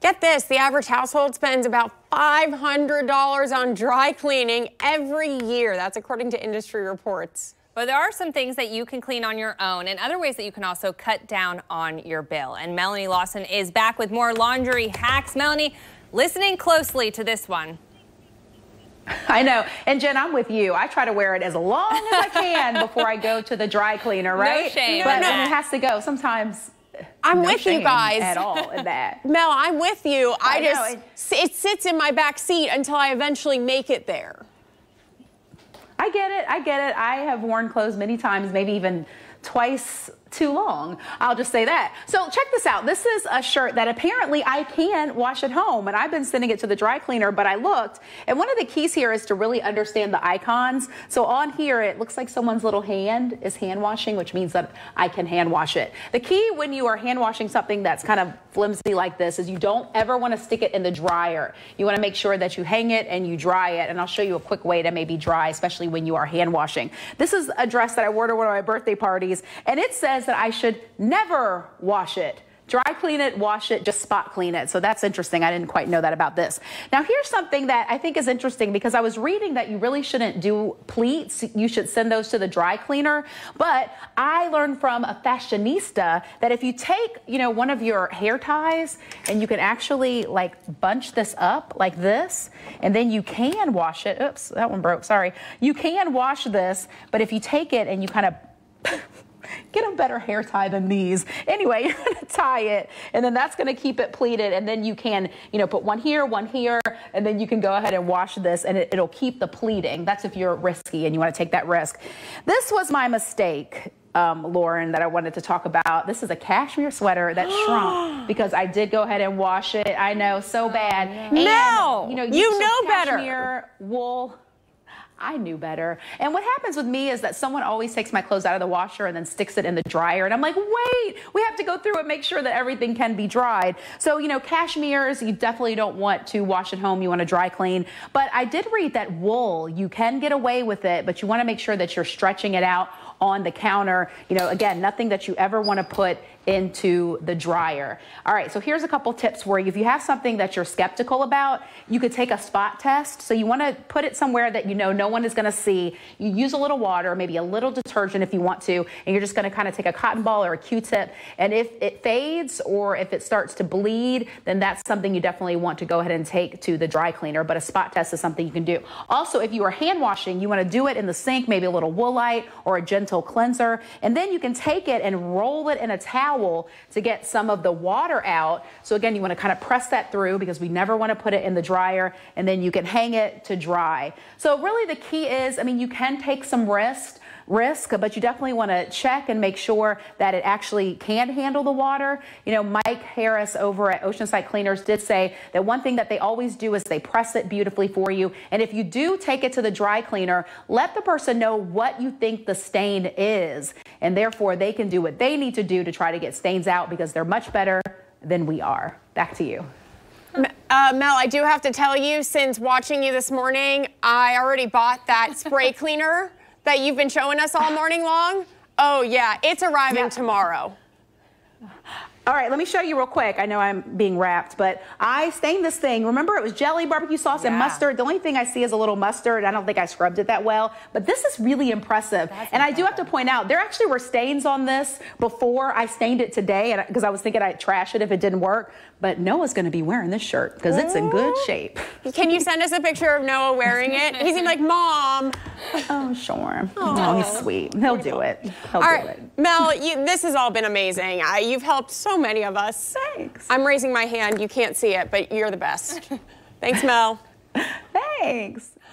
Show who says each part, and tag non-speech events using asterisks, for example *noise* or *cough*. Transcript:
Speaker 1: Get this, the average household spends about $500 on dry cleaning every year. That's according to industry reports.
Speaker 2: But there are some things that you can clean on your own and other ways that you can also cut down on your bill. And Melanie Lawson is back with more laundry hacks. Melanie, listening closely to this one.
Speaker 3: I know. And Jen, I'm with you. I try to wear it as long as I can *laughs* before I go to the dry cleaner, right?
Speaker 2: No shame.
Speaker 3: But
Speaker 2: no,
Speaker 3: when it has to go, sometimes
Speaker 1: I'm
Speaker 3: no
Speaker 1: with you guys
Speaker 3: at all in that. *laughs*
Speaker 1: Mel, I'm with you. I,
Speaker 3: I
Speaker 1: just it sits in my back seat until I eventually make it there.
Speaker 3: I get it. I get it. I have worn clothes many times, maybe even twice too long. I'll just say that. So check this out. This is a shirt that apparently I can wash at home and I've been sending it to the dry cleaner, but I looked and one of the keys here is to really understand the icons. So on here, it looks like someone's little hand is hand washing, which means that I can hand wash it. The key when you are hand washing something that's kind of flimsy like this is you don't ever want to stick it in the dryer. You want to make sure that you hang it and you dry it. And I'll show you a quick way to maybe dry, especially when you are hand washing. This is a dress that I wore to one of my birthday parties and it says says that I should never wash it. Dry clean it, wash it, just spot clean it. So that's interesting. I didn't quite know that about this. Now, here's something that I think is interesting because I was reading that you really shouldn't do pleats. You should send those to the dry cleaner. But I learned from a fashionista that if you take, you know, one of your hair ties and you can actually like bunch this up like this, and then you can wash it. Oops, that one broke. Sorry. You can wash this, but if you take it and you kind of *laughs* get a better hair tie than these. Anyway, *laughs* you're gonna tie it and then that's gonna keep it pleated and then you can, you know, put one here, one here, and then you can go ahead and wash this and it, will keep the pleating. That's if you're risky and you wanna take that risk. This was my mistake. Um, Lauren, that I wanted to talk about. This is a cashmere sweater that *gasps* shrunk because I did go ahead and wash it. I know, so bad.
Speaker 1: No, you know, you, you know
Speaker 3: better. Wool I knew better. And what happens with me is that someone always takes my clothes out of the washer and then sticks it in the dryer. And I'm like, wait, we have to go through and make sure that everything can be dried. So, you know, cashmere's, you definitely don't want to wash at home. You want to dry clean. But I did read that wool, you can get away with it, but you want to make sure that you're stretching it out on the counter. You know, again, nothing that you ever want to put into the dryer. All right, so here's a couple tips you. If you have something that you're skeptical about, you could take a spot test. So you want to put it somewhere that you know no one is going to see. You use a little water, maybe a little detergent if you want to, and you're just going to kind of take a cotton ball or a Q-tip. And if it fades or if it starts to bleed, then that's something you definitely want to go ahead and take to the dry cleaner. But a spot test is something you can do. Also, if you are hand washing, you want to do it in the sink, maybe a little Woolite or a gentle cleanser. And then you can take it and roll it in a towel to get some of the water out. So again, you want to kind of press that through because we never want to put it in the dryer and then you can hang it to dry. So really the key is, I mean, you can take some risk risk, but you definitely want to check and make sure that it actually can handle the water. You know, Mike Harris over at Oceanside Cleaners did say that one thing that they always do is they press it beautifully for you. And if you do take it to the dry cleaner, let the person know what you think the stain is. And therefore, they can do what they need to do to try to get stains out because they're much better than we are. Back to you.
Speaker 1: Uh, Mel, I do have to tell you, since watching you this morning, I already bought that spray *laughs* cleaner that you've been showing us all morning long? Oh, yeah, it's arriving yeah. tomorrow.
Speaker 3: All right, let me show you real quick. I know I'm being wrapped, but I stained this thing. Remember, it was jelly, barbecue sauce, yeah. and mustard. The only thing I see is a little mustard. I don't think I scrubbed it that well, but this is really impressive. That's and impressive. I do have to point out, there actually were stains on this before I stained it today, because I was thinking I'd trash it if it didn't work. But Noah's going to be wearing this shirt because it's in good shape.
Speaker 1: Can you send us a picture of Noah wearing it? He's like, Mom. *laughs*
Speaker 3: Oh, sure. Oh, he's sweet. He'll do it. He'll
Speaker 1: all do right. it. Mel, you, this has all been amazing. Uh, you've helped so many of us.
Speaker 3: Thanks.
Speaker 1: I'm raising my hand. You can't see it, but you're the best. *laughs* Thanks, Mel.
Speaker 3: Thanks.